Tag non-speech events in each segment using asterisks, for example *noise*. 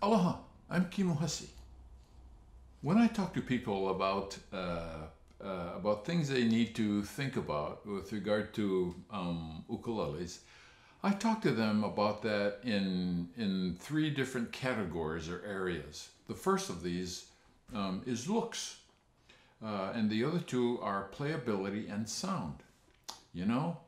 Aloha, I'm Kimo Hussey. When I talk to people about uh, uh, about things they need to think about with regard to um, ukuleles, I talk to them about that in in three different categories or areas. The first of these um, is looks, uh, and the other two are playability and sound. You know,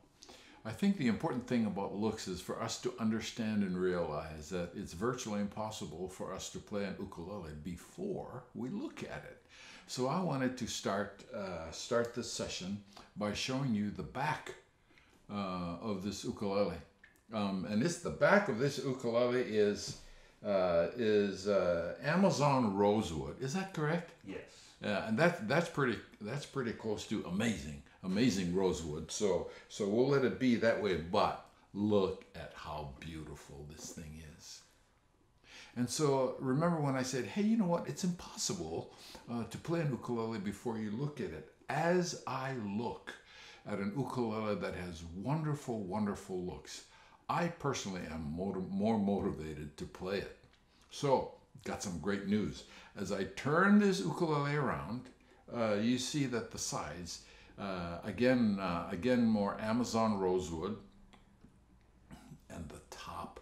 I think the important thing about looks is for us to understand and realize that it's virtually impossible for us to play an ukulele before we look at it. So I wanted to start uh, start this session by showing you the back uh, of this ukulele, um, and this the back of this ukulele is uh, is uh, Amazon rosewood. Is that correct? Yes. Yeah, and that that's pretty that's pretty close to amazing, amazing rosewood. So so we'll let it be that way. But look at how beautiful this thing is. And so remember when I said, hey, you know what? It's impossible uh, to play an ukulele before you look at it. As I look at an ukulele that has wonderful, wonderful looks, I personally am motiv- more motivated to play it. So got some great news. As I turn this ukulele around, uh, you see that the sides, uh, again, uh, again more Amazon rosewood, and the top,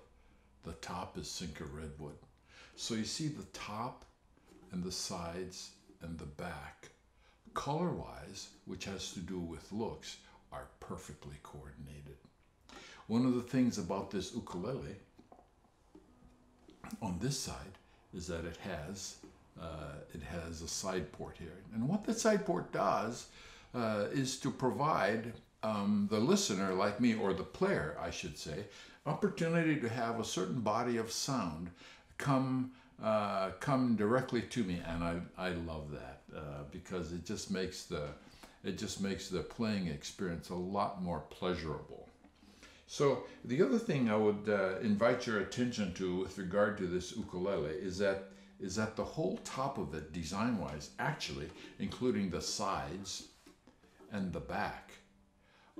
the top is sinker redwood. So you see the top and the sides and the back, color-wise, which has to do with looks, are perfectly coordinated. One of the things about this ukulele on this side is that it has uh, it has a side port here. And what the side port does uh, is to provide um, the listener, like me, or the player, I should say, opportunity to have a certain body of sound come uh, come directly to me, and I, I love that uh, because it just makes the it just makes the playing experience a lot more pleasurable. So the other thing I would uh, invite your attention to with regard to this ukulele is that is that the whole top of it, design-wise, actually, including the sides and the back,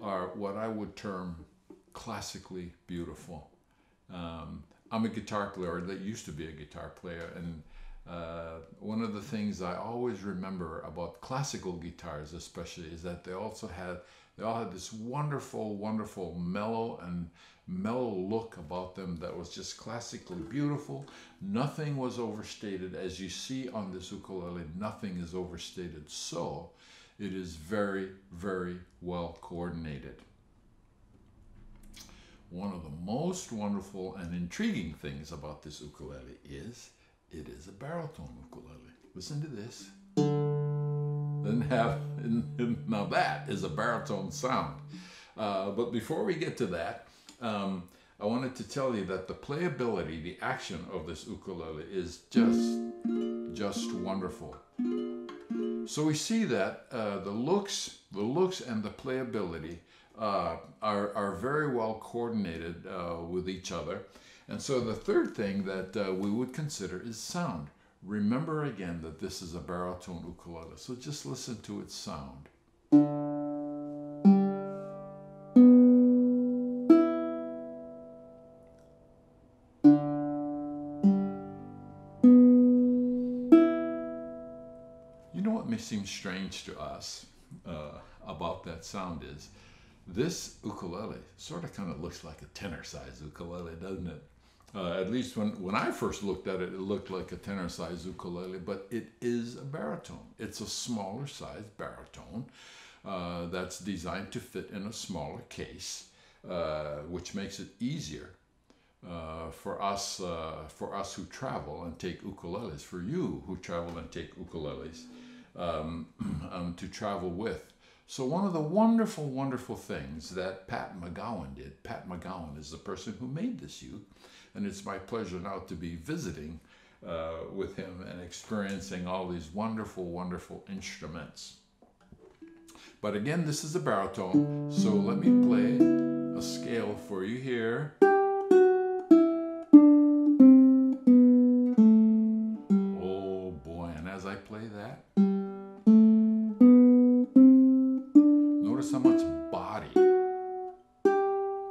are what I would term classically beautiful. Um, I'm a guitar player that used to be a guitar player, and uh, one of the things I always remember about classical guitars, especially, is that they also had they all had this wonderful, wonderful mellow and mellow look about them that was just classically beautiful. Nothing was overstated. As you see on this ukulele, nothing is overstated. So it is very, very well coordinated. One of the most wonderful and intriguing things about this ukulele is it is a baritone ukulele. Listen to this. Then have now that is a baritone sound. Uh, but before we get to that, um, I wanted to tell you that the playability, the action of this ukulele is just just wonderful. So we see that uh, the looks, the looks and the playability uh, are, are very well coordinated uh, with each other. And so the third thing that uh, we would consider is sound. Remember again that this is a baritone ukulele, so just listen to its sound. Strange to us uh, about that sound is this ukulele sort of kind of looks like a tenor size ukulele, doesn't it? Uh, at least when, when I first looked at it, it looked like a tenor size ukulele, but it is a baritone. It's a smaller size baritone uh, that's designed to fit in a smaller case, uh, which makes it easier uh, for us uh, for us who travel and take ukuleles, for you who travel and take ukuleles um, *clears throat* um, to travel with. So one of the wonderful, wonderful things that Pat Megowan did, Pat Megowan is the person who made this uke, and it's my pleasure now to be visiting uh, with him and experiencing all these wonderful, wonderful instruments. But again, this is a baritone, so let me play a scale for you here. much body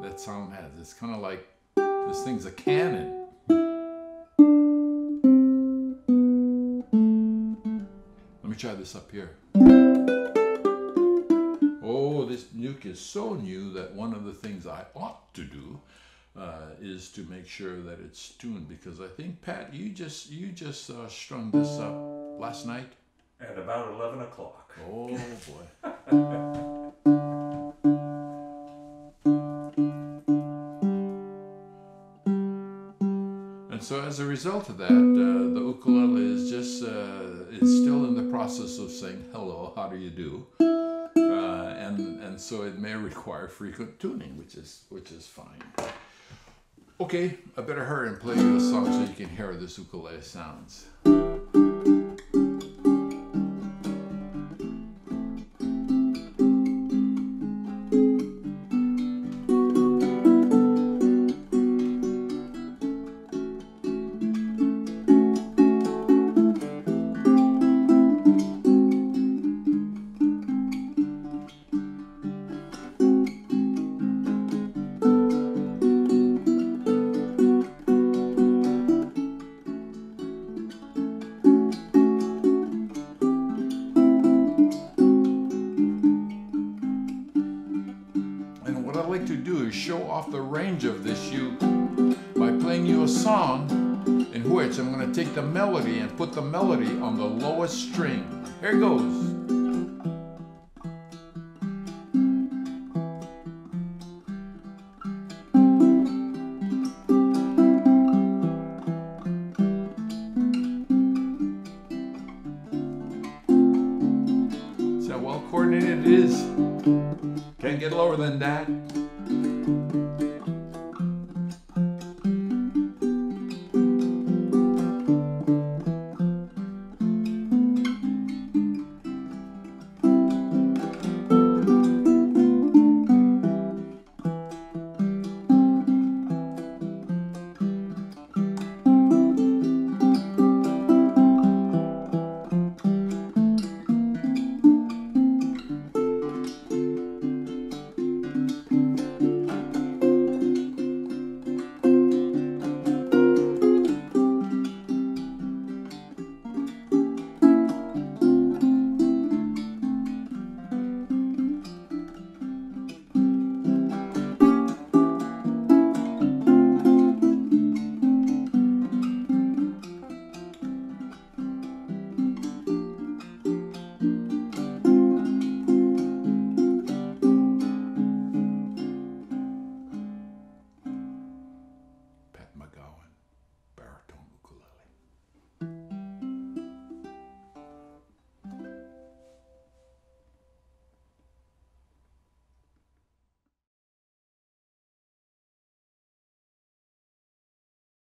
that sound has. It's kind of like this thing's a cannon. Let me try this up here. Oh, this nuke is so new that one of the things I ought to do uh, is to make sure that it's tuned because I think Pat, you just you just uh, strung this up last night at about eleven o'clock. Oh boy. *laughs* so, as a result of that, uh, the ukulele is just uh, it's still in the process of saying hello, how do you do, uh, and and so it may require frequent tuning, which is which is fine. Okay, I better hurry and play you a song so you can hear this ukulele sounds. Off the range of this uke by playing you a song in which I'm going to take the melody and put the melody on the lowest string. Here it goes. Well coordinated it is? Can't get lower than that.